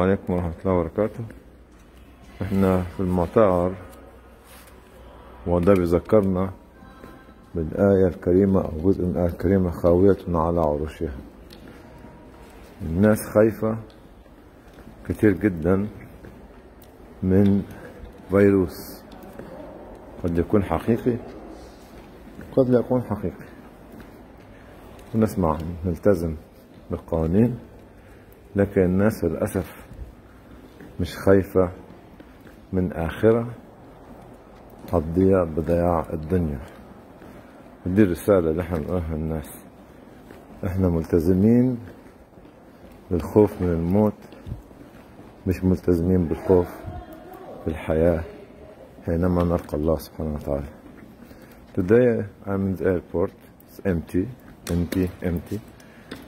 عليكم ورحمة الله وبركاته. إحنا في المطار وده بيذكرنا بالآية الكريمة أو جزء من الآية الكريمة خاوية على عروشها. الناس خايفة كتير جدا من فيروس. قد يكون حقيقي قد لا يكون حقيقي. ونسمع نلتزم بالقوانين لكن الناس للأسف مش خايفة من آخرة هتضيع بضياع الدنيا دي الرسالة اللي إحنا بنقولها للناس إحنا ملتزمين بالخوف من الموت مش ملتزمين بالخوف بالحياة حينما نلقى الله سبحانه وتعالى Today I'm in the airport. It's empty, empty, empty.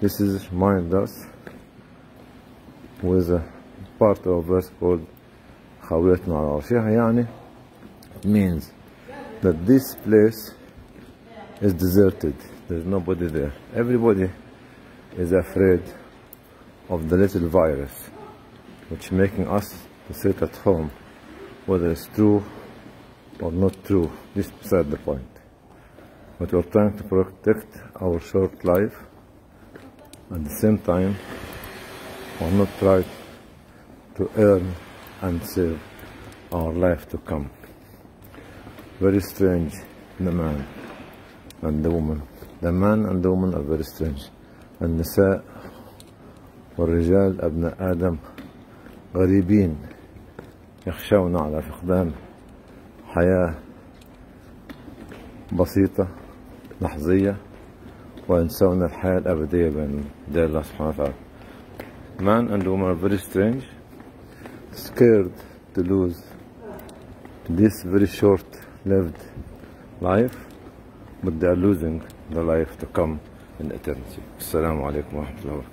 This is reminds us with a part of verse called خاويتنا على عرشها يعني it means that this place is deserted. There's nobody there. Everybody is afraid of the little virus which making us to sit at home whether it's true or not true. This is beside the point. But we're trying to protect our short life at the same time or not try to earn and save our life to come. Very strange, the man and the woman. The man and the woman are very strange. النساء والرجال أبناء آدم غريبين يخشون على فقدان حياة بسيطة لحظية وينسون الحياة الأبدية بين الله سبحانه وتعالى Man and woman are very strange scared to lose this very short-lived life but they are losing the life to come in eternity. Assalamu alaikum wa